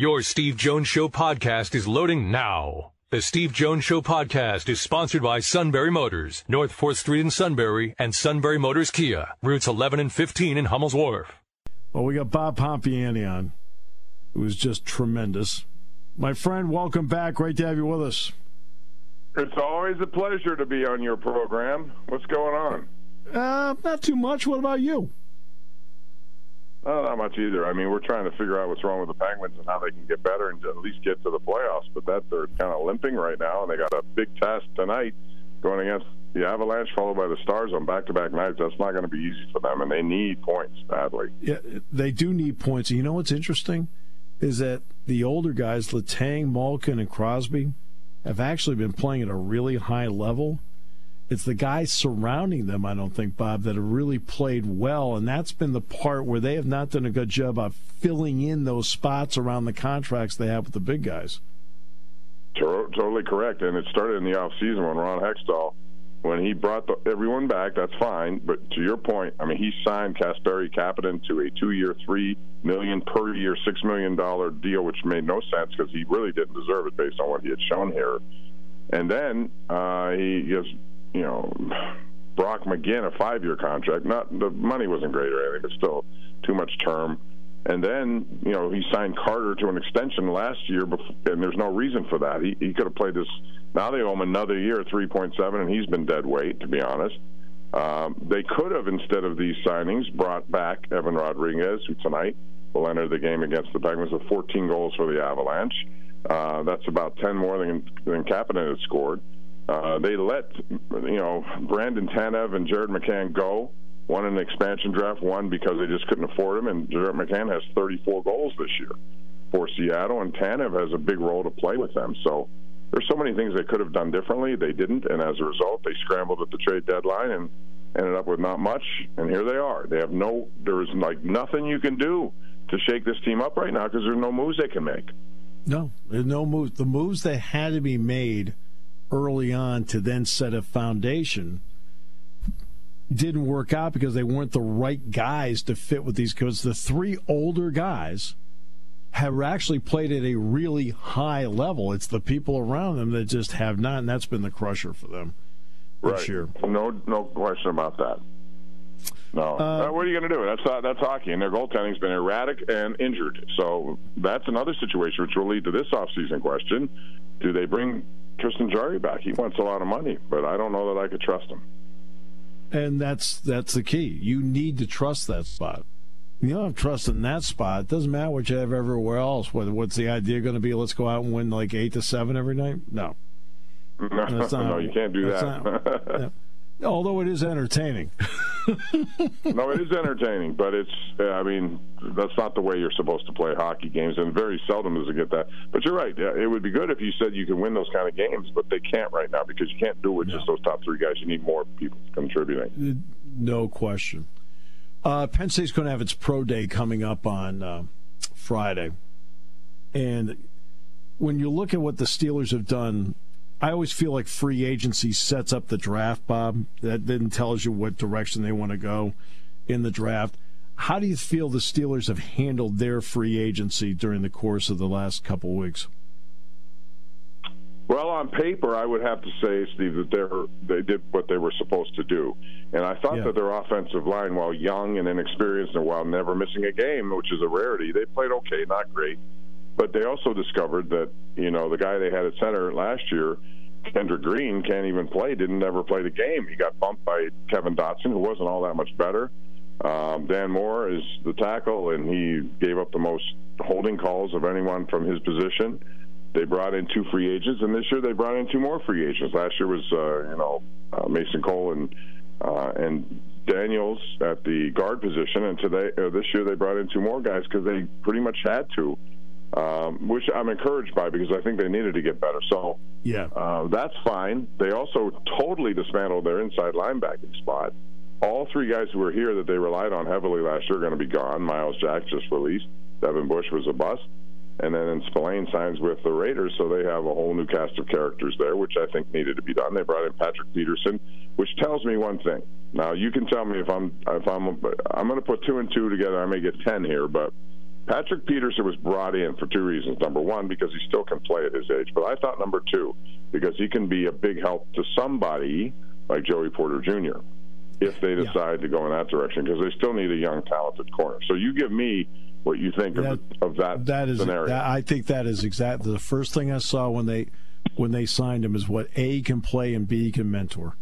Your Steve Jones Show podcast is loading now. The Steve Jones Show podcast is sponsored by Sunbury Motors, North 4th Street in Sunbury, and Sunbury Motors Kia, routes 11 and 15 in Hummel's Wharf. Well, we got Bob Pompeani on. It was just tremendous. My friend, welcome back. Great to have you with us. It's always a pleasure to be on your program. What's going on? Uh, not too much. What about you? Uh, not much either. I mean, we're trying to figure out what's wrong with the Penguins and how they can get better and at least get to the playoffs. But that they're kind of limping right now, and they got a big test tonight going against the Avalanche, followed by the Stars on back-to-back nights. That's not going to be easy for them, and they need points badly. Yeah, they do need points. You know what's interesting is that the older guys, Letang, Malkin, and Crosby, have actually been playing at a really high level it's the guys surrounding them, I don't think, Bob, that have really played well. And that's been the part where they have not done a good job of filling in those spots around the contracts they have with the big guys. Totally correct. And it started in the offseason when Ron Hextall, when he brought the, everyone back, that's fine. But to your point, I mean, he signed Kasperi Kapanen to a two year, 3 million per year, $6 million deal, which made no sense because he really didn't deserve it based on what he had shown here. And then uh, he gives you know, Brock McGinn a five-year contract. Not the money wasn't great or anything, but still too much term. And then you know he signed Carter to an extension last year, before, and there's no reason for that. He, he could have played this. Now they owe him another year, 3.7, and he's been dead weight, to be honest. Um, they could have, instead of these signings, brought back Evan Rodrigues, who tonight will enter the game against the Penguins with 14 goals for the Avalanche. Uh, that's about 10 more than than Kapanen had scored. Uh, they let you know Brandon Tanev and Jared McCann go. One in the expansion draft, one because they just couldn't afford him. And Jared McCann has 34 goals this year for Seattle, and Tanev has a big role to play with them. So there's so many things they could have done differently. They didn't, and as a result, they scrambled at the trade deadline and ended up with not much. And here they are. They have no. There is like nothing you can do to shake this team up right now because there's no moves they can make. No, there's no moves. The moves that had to be made early on to then set a foundation didn't work out because they weren't the right guys to fit with these because the three older guys have actually played at a really high level. It's the people around them that just have not, and that's been the crusher for them right. this year. No, no question about that. No, uh, uh what are you going to do? That's uh, that's hockey, and their goaltending's been erratic and injured. So that's another situation which will lead to this offseason question: Do they bring Tristan Jarry back. He wants a lot of money, but I don't know that I could trust him. And that's that's the key. You need to trust that spot. You don't have trust in that spot. It doesn't matter what you have everywhere else. What, what's the idea going to be? Let's go out and win like eight to seven every night? No. No, no you can't do that. Not, although it is entertaining. no, it is entertaining, but it's, I mean, that's not the way you're supposed to play hockey games, and very seldom does it get that. But you're right. It would be good if you said you can win those kind of games, but they can't right now because you can't do it with no. just those top three guys. You need more people contributing. No question. Uh, Penn State's going to have its pro day coming up on uh, Friday. And when you look at what the Steelers have done I always feel like free agency sets up the draft, Bob. That then tells you what direction they want to go in the draft. How do you feel the Steelers have handled their free agency during the course of the last couple weeks? Well, on paper, I would have to say, Steve, that they they did what they were supposed to do, and I thought yeah. that their offensive line, while young and inexperienced, and while never missing a game, which is a rarity, they played okay, not great. But they also discovered that you know the guy they had at center last year, Kendrick Green, can't even play. Didn't ever play the game. He got bumped by Kevin Dotson, who wasn't all that much better. Um, Dan Moore is the tackle, and he gave up the most holding calls of anyone from his position. They brought in two free agents, and this year they brought in two more free agents. Last year was uh, you know uh, Mason Cole and uh, and Daniels at the guard position, and today uh, this year they brought in two more guys because they pretty much had to um, which I'm encouraged by because I think they needed to get better. So yeah, uh, that's fine. They also totally dismantled their inside linebacking spot. All three guys who were here that they relied on heavily last year are going to be gone. Myles Jack just released. Devin Bush was a bust. And then Spillane signs with the Raiders, so they have a whole new cast of characters there, which I think needed to be done. They brought in Patrick Peterson, which tells me one thing. Now you can tell me if I'm if I'm I'm going to put two and two together. I may get ten here, but Patrick Peterson was brought in for two reasons. Number one, because he still can play at his age, but I thought number two, because he can be a big help to somebody like Joey Porter Jr. if they decide yeah. to go in that direction, because they still need a young, talented corner. So you give me what you think that, of, the, of that, that is, scenario. That, I think that is exactly the first thing I saw when they when they signed him is what A can play and B can mentor.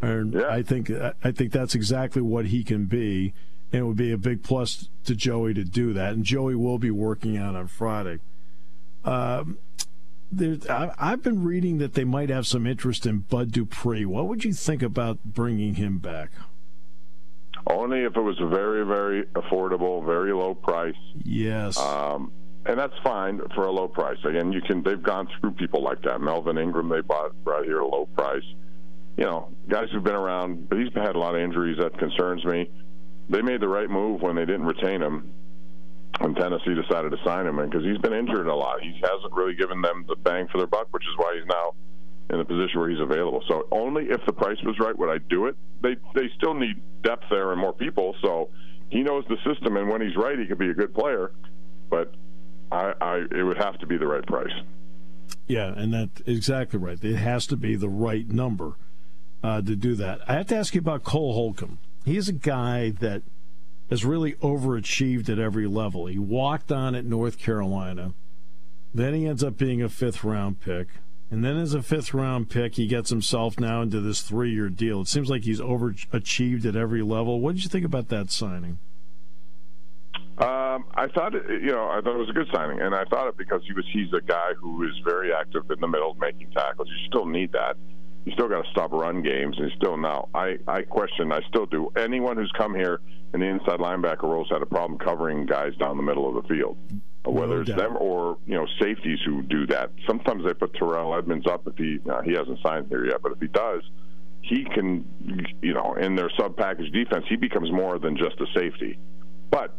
And yeah. I think I think that's exactly what he can be, and it would be a big plus to Joey to do that. And Joey will be working out on Friday. Um, there, I've been reading that they might have some interest in Bud Dupree. What would you think about bringing him back? Only if it was very, very affordable, very low price. Yes. Um, and that's fine for a low price. Again, you can. They've gone through people like that. Melvin Ingram, they bought right here at a low price. You know, guys who've been around, but he's had a lot of injuries. That concerns me. They made the right move when they didn't retain him, when Tennessee decided to sign him, because he's been injured a lot. He hasn't really given them the bang for their buck, which is why he's now in the position where he's available. So only if the price was right would I do it. They they still need depth there and more people. So he knows the system, and when he's right, he could be a good player. But I, I it would have to be the right price. Yeah, and that's exactly right. It has to be the right number uh, to do that. I have to ask you about Cole Holcomb. He's a guy that has really overachieved at every level. He walked on at North Carolina. Then he ends up being a fifth round pick. And then as a fifth round pick, he gets himself now into this three year deal. It seems like he's overachieved at every level. What did you think about that signing? Um, I thought, it, you know, I thought it was a good signing, and I thought it because he was he's a guy who is very active in the middle, making tackles. You still need that. You still got to stop run games, and still now I I question, I still do. Anyone who's come here in the inside linebacker roles had a problem covering guys down the middle of the field whether it's them or you know safeties who do that. Sometimes they put Terrell Edmunds up if he uh, he hasn't signed here yet, but if he does, he can you know in their sub package defense he becomes more than just a safety. But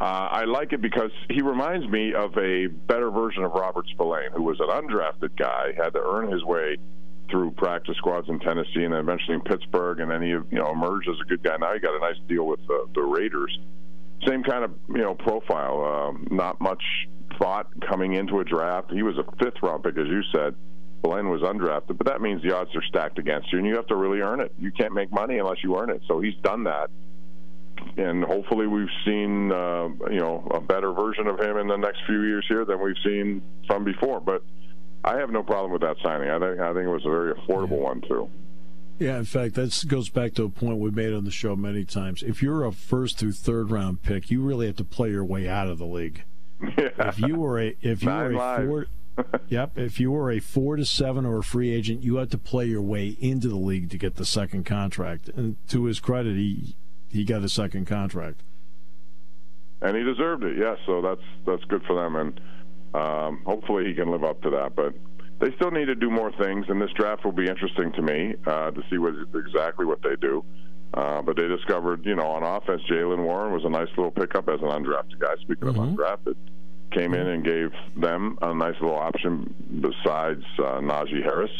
uh, I like it because he reminds me of a better version of Robert Spillane, who was an undrafted guy, had to earn his way through practice squads in Tennessee and then eventually in Pittsburgh, and then he you know emerged as a good guy. Now he got a nice deal with the, the Raiders same kind of you know profile. Um, not much thought coming into a draft. He was a fifth round pick, as you said. Glenn was undrafted, but that means the odds are stacked against you, and you have to really earn it. You can't make money unless you earn it. So he's done that, and hopefully we've seen uh, you know a better version of him in the next few years here than we've seen from before. But I have no problem with that signing. I think I think it was a very affordable one too. Yeah, in fact, that goes back to a point we made on the show many times. If you're a first through third round pick, you really have to play your way out of the league. Yeah. If you were a if you Nine were a four, yep, if you were a four to seven or a free agent, you had to play your way into the league to get the second contract. And to his credit, he he got a second contract, and he deserved it. Yes, so that's that's good for them, and um, hopefully he can live up to that. But they still need to do more things, and this draft will be interesting to me uh, to see what exactly what they do. Uh, but they discovered, you know, on offense, Jaylen Warren was a nice little pickup as an undrafted guy. Speaking mm-hmm. of undrafted, came in and gave them a nice little option besides uh, Najee Harris.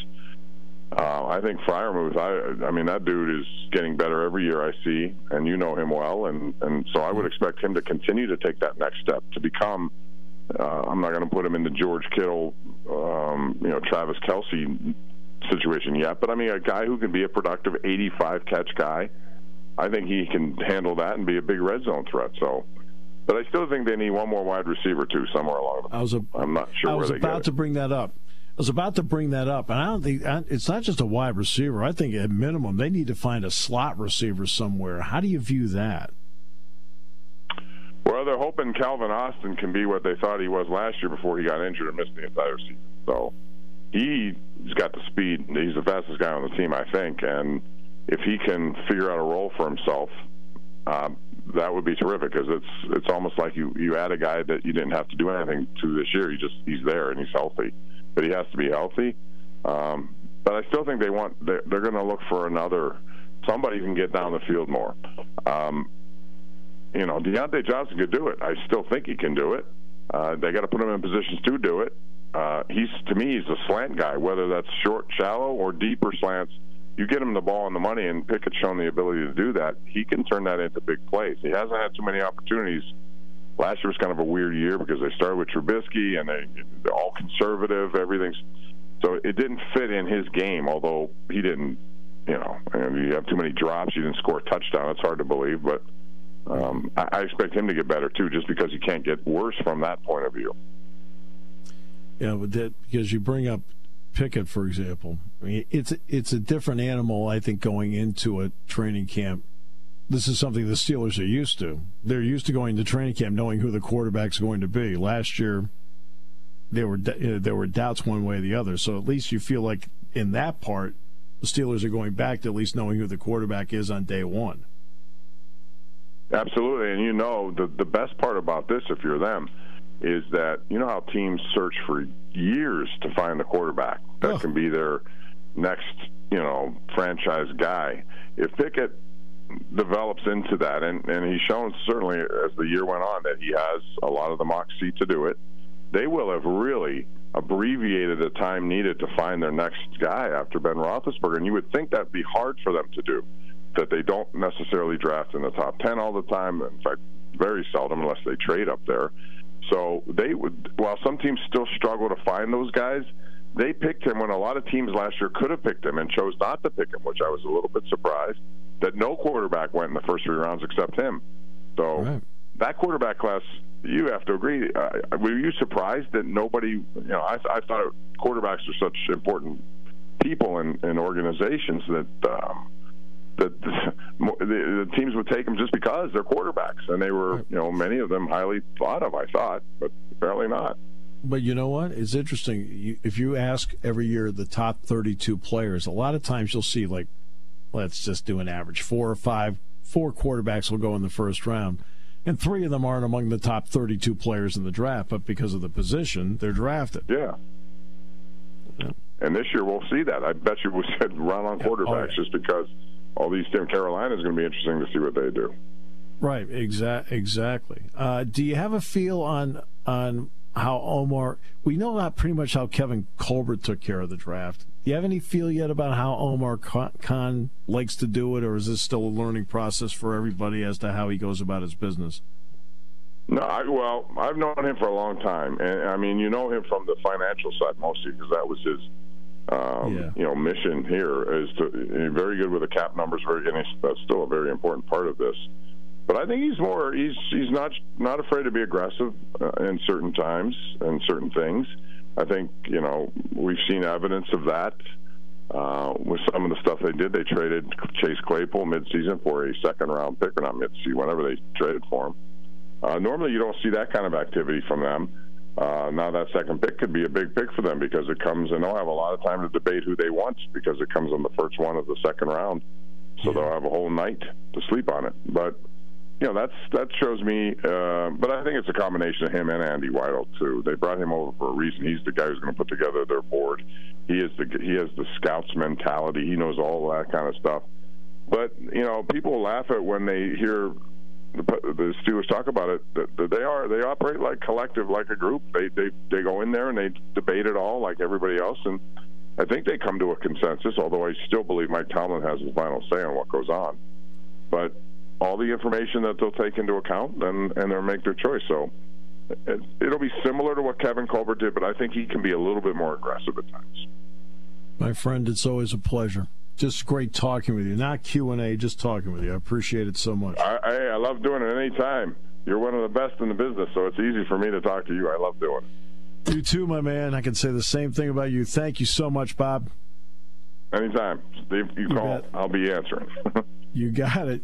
Uh, I think Freiermuth. I, I mean, that dude is getting better every year. I see, and you know him well, and and so I would expect him to continue to take that next step to become uh, I'm not going to put him in the George Kittle, um, you know, Travis Kelce situation yet, but I mean, a guy who can be a productive 85 catch guy, I think he can handle that and be a big red zone threat. So, but I still think they need one more wide receiver too, somewhere along. The, I was a, I'm not sure. I was about to bring that up. I was about to bring that up, and I don't think it's not just a wide receiver. I think at minimum they need to find a slot receiver somewhere. How do you view that? Well, they're hoping Calvin Austin can be what they thought he was last year before he got injured and missed the entire season. So he's got the speed. He's the fastest guy on the team, I think. And if he can figure out a role for himself, um, that would be terrific because it's it's almost like you you add a guy that you didn't have to do anything to this year. He just he's there and he's healthy, but he has to be healthy. Um, but I still think they want they're, they're going to look for another somebody who can get down the field more. Um, you know, Diontae Johnson could do it. I still think he can do it. Uh, they got to put him in positions to do it. Uh, he's to me, he's a slant guy, whether that's short, shallow, or deeper slants. You get him the ball and the money, and Pickett's shown the ability to do that. He can turn that into big plays. He hasn't had too many opportunities last year was kind of a weird year because they started with Trubisky and they they're all conservative. Everything's so it didn't fit in his game. Although he didn't, you know, and you have too many drops, you didn't score a touchdown. It's hard to believe, but um, I, I expect him to get better too, just because he can't get worse from that point of view. Yeah, but that because you bring up Pickett, for example. I mean, it's it's a different animal, I think, going into a training camp. This is something the Steelers are used to. They're used to going to training camp knowing who the quarterback's going to be. Last year, there were there were doubts one way or the other. So at least you feel like in that part, the Steelers are going back to at least knowing who the quarterback is on day one. Absolutely, and you know the the best part about this, if you're them, is that you know how teams search for years to find the quarterback that oh. can be their next, you know, franchise guy. If Pickett develops into that, and, and he's shown certainly as the year went on that he has a lot of the moxie to do it, they will have really abbreviated the time needed to find their next guy after Ben Roethlisberger. And you would think that'd be hard for them to do, that they don't necessarily draft in the top 10 all the time. In fact, very seldom unless they trade up there. So they would, while some teams still struggle to find those guys, they picked him when a lot of teams last year could have picked him and chose not to pick him, which I was a little bit surprised that no quarterback went in the first three rounds except him. So right. that quarterback class, you have to agree. Uh, were you surprised that nobody? You know, I, I thought quarterbacks are such important people in, in organizations that. Um, that the, the, teams would take them just because they're quarterbacks, and they were, you know, many of them highly thought of. I thought, but apparently not. But you know what? It's interesting. You, if you ask every year the top 32 players, a lot of times you'll see like, let's just do an average, four or five, four quarterbacks will go in the first round, and three of them aren't among the top 32 players in the draft, but because of the position, they're drafted. Yeah. yeah. And this year we'll see that. I bet you we said run on quarterbacks oh, yeah. just because all these teams. Carolina is going to be interesting to see what they do. Right, exa- exactly. Uh, do you have a feel on on how Omar? We know not pretty much how Kevin Colbert took care of the draft. Do you have any feel yet about how Omar Khan likes to do it, or is this still a learning process for everybody as to how he goes about his business? No, I, well, I've known him for a long time, and I mean, you know him from the financial side mostly because that was his um, yeah. you know, mission here is to very good with the cap numbers. Very, and that's still a very important part of this. But I think he's more he's he's not not afraid to be aggressive uh, in certain times and certain things. I think you know we've seen evidence of that uh, with some of the stuff they did. They traded Chase Claypool midseason for a second round pick, or not midseason, whenever they traded for him. Uh, normally, you don't see that kind of activity from them. Uh, now that second pick could be a big pick for them because it comes and they'll have a lot of time to debate who they want because it comes on the first one of the second round. So yeah. they'll have a whole night to sleep on it. But you know that's that shows me. Uh, but I think it's a combination of him and Andy Weidl too. They brought him over for a reason. He's the guy who's going to put together their board. He is the he has the scouts mentality. He knows all that kind of stuff. But you know, people laugh at when they hear the, the Steelers talk about it. That they are they operate like collective, like a group. They they they go in there and they debate it all like everybody else, and I think they come to a consensus. Although I still believe Mike Tomlin has the final say on what goes on, but all the information that they'll take into account and and they'll make their choice. So it, it'll be similar to what Kevin Colbert did, but I think he can be a little bit more aggressive at times. My friend, it's always a pleasure just great talking with you. Not Q and A, just talking with you. I appreciate it so much. I, I, I love doing it anytime. You're one of the best in the business, so it's easy for me to talk to you. I love doing it. You too, my man. I can say the same thing about you. Thank you so much, Bob. Anytime. Steve, you, you call, bet. I'll be answering. you got it.